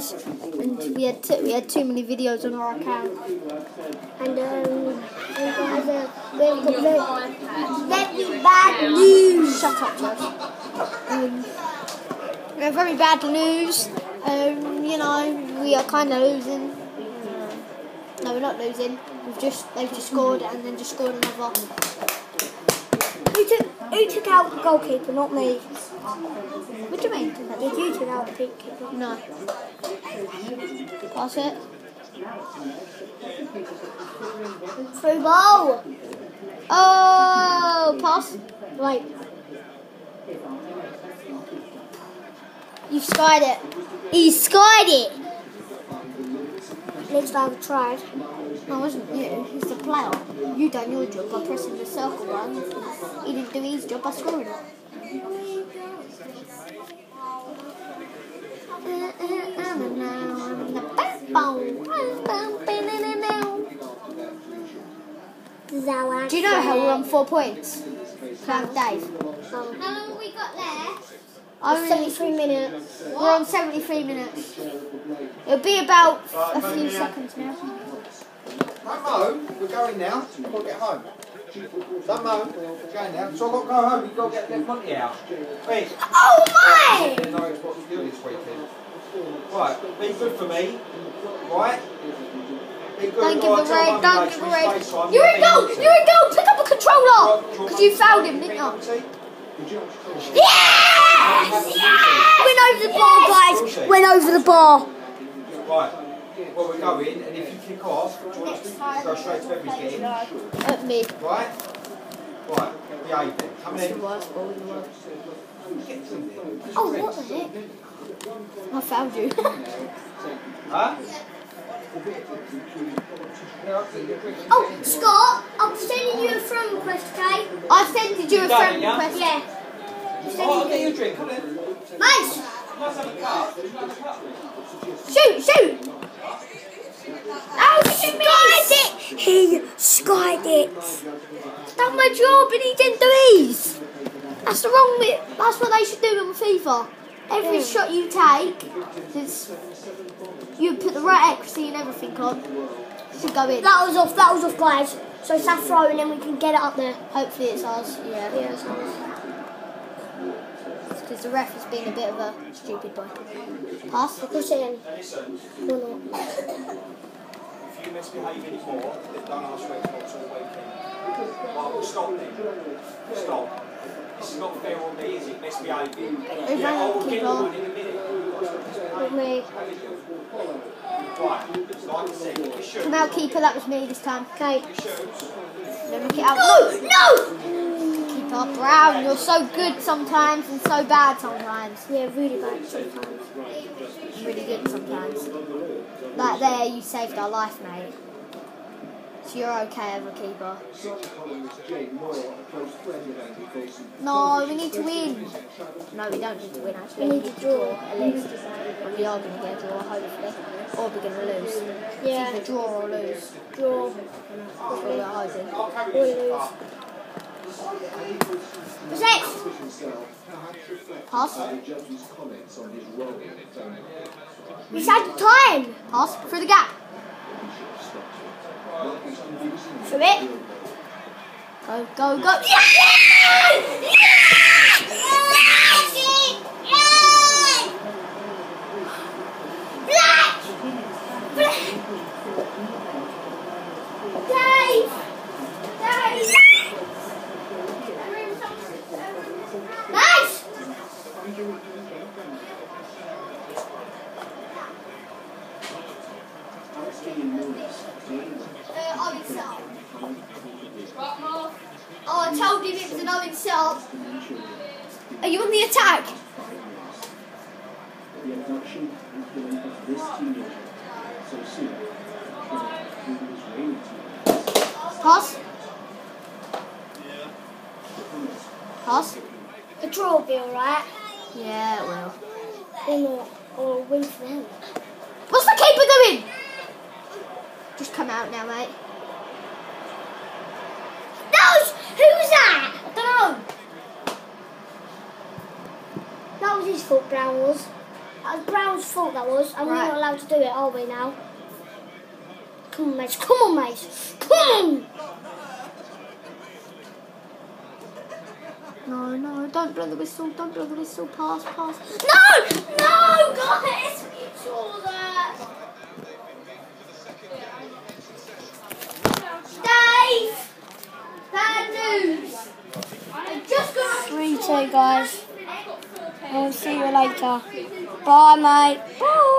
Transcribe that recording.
guys. And we had t- we had too many videos on our account. And um, we've very, very bad news. Shut up, Josh. Um, we have very bad news. Um, you know, we are kind of losing. No, we're not losing. We've just they've just scored and then just scored another. Who took, who took out the goalkeeper? Not me. What do you mean? Did you took out the goalkeeper? No. Pass it. Through ball. Oh, pass. Right. You've skied it. He skied it. At least I've tried. No, it wasn't you. It's the player. You done your job by pressing the circle button. He didn't do his job by scoring it. Do you know how we're on four points? Cloud Dave. How long we got left? I'm 73 minutes. we're on 73 minutes. It'll be about a few seconds now. Don't moan, we're going now. I've got to get home. Don't moan, we're going now. So I've got to go home, you've got to get Dev Monty out. Wait, Oh my! no Xbox to do this weekend. Right, be good for me. Right? Be good. Don't give Right, a red, don't give a when red. You're in goal, you're in goal, pick up a controller! You Because you fouled him, didn't you? tea? Yes! Went over the bar, guys. Went over the bar. Right. Well, we're going, and if you kick off, do you want to go straight to Beverly's getting? At me. Right? Right, behave then. Come the in. worst ball in the world. Get to there. Oh, what the heck? I fouled you. Huh? Yeah, I'll take your drink. Oh, Scott, I'm sending you a friend request, okay? I sent you a friend request. Yeah. Oh, I'll get you a drink. Come in. Nice. Let's have a cup. Shoot, shoot! Oh, shoot me! Skied it. He skied it. done my job and he didn't do his. That's the wrong bit. That's what they should do in FIFA. Every Yeah. shot you take, you put the right accuracy and everything on. Should go in. That was off. That was off, guys. So it's that throw, and then we can get it up there. Hopefully it's ours. Yeah. Yeah, so Because the ref has been a bit of a stupid boy. Pass. push it in. If you misbehave anymore, then don't ask for Xbox all weekend. We'll stop then. Stop. This is not fair on me, is it? Misbehaving. Yeah, oh, I will get on in a minute. With me. Right, like I said, get. Come out, keeper. That was me this time. Okay. Then look it out. No, no. Brown, you're so good sometimes and so bad sometimes. Yeah, really bad sometimes. Really good sometimes. Like there, you saved our life, mate. So you're okay as a keeper. No, we need to win. No, we don't need to win actually. We need to draw. at least. And we are going to get a draw, hopefully. Or we're going to lose. Yeah. Either draw or lose. Draw. That's what we're hoping. Or lose. Six. Pass. We had time. Pass. Through the gap. Through it. Go, go, go. Nice! Uh, Owen setup. Oh, I told him it was an Owen setup. Are you on the attack? Pass. Pass. A draw will be alright. Yeah, it will. Or. Or win for them. What's the keeper doing? Just come out now, mate. That was, who was that? I That was. Uh, Brown's fault that was, and we're not allowed to do it, are we now? Come on, mate. Come on, mate. Come on. No, no, don't blow the whistle, don't blow the whistle, pass, pass. No! No, guys! We saw that. Dave! Bad news! I just got 3 2, guys. I'll see you later. Bye, mate. Bye.